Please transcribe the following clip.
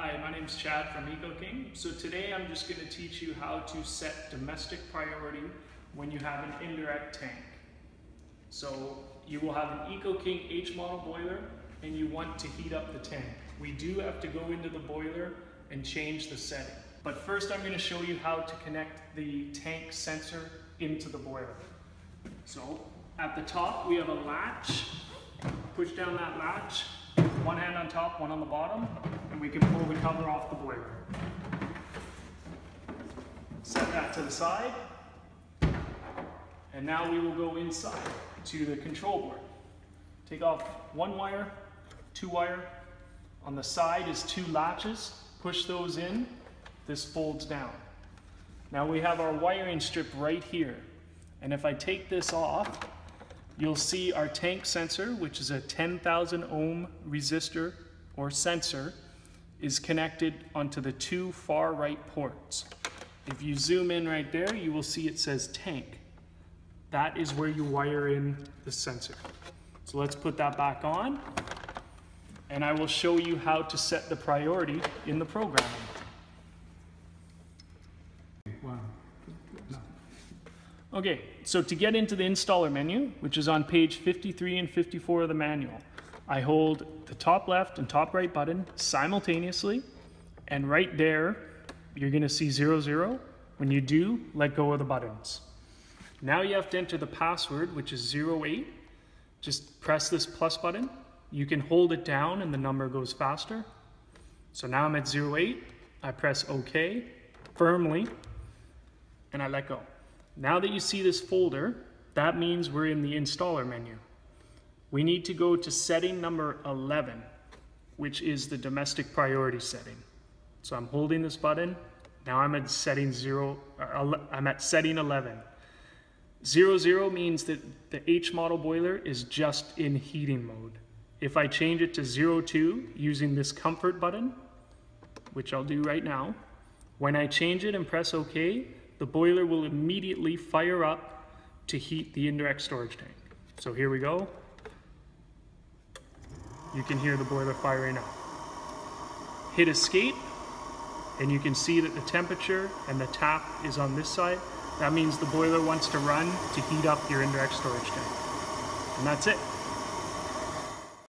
Hi, my name is Chad from EcoKing. So today I'm just going to teach you how to set domestic priority when you have an indirect tank. So you will have an EcoKing H model boiler and you want to heat up the tank. We do have to go into the boiler and change the setting. But first I'm going to show you how to connect the tank sensor into the boiler. So at the top we have a latch. Push down that latch one hand on top, one on the bottom, and we can pull the cover off the boiler. Set that to the side, and now we will go inside to the control board. Take off one wire, two wire. On the side is two latches. Push those in. This folds down. Now we have our wiring strip right here. And if I take this off, you'll see our tank sensor, which is a 10,000 ohm resistor or sensor, is connected onto the two far right ports. If you zoom in right there, you will see it says tank. That is where you wire in the sensor. So let's put that back on, and I will show you how to set the priority in the programming. Okay, so to get into the installer menu, which is on page 53 and 54 of the manual, I hold the top left and top right button simultaneously, and right there, you're gonna see zero, zero. When you do, let go of the buttons. Now you have to enter the password, which is 08. Just press this plus button. You can hold it down and the number goes faster. So now I'm at 08. I press OK firmly, and I let go. Now that you see this folder, that means we're in the installer menu. We need to go to setting number 11, which is the domestic priority setting. So I'm holding this button. Now I'm at setting zero, uh, I'm at setting 11. Zero zero means that the H model boiler is just in heating mode. If I change it to zero two using this comfort button, which I'll do right now, when I change it and press OK, the boiler will immediately fire up to heat the indirect storage tank. So here we go. You can hear the boiler firing up. Hit escape, and you can see that the temperature and the tap is on this side. That means the boiler wants to run to heat up your indirect storage tank. And that's it.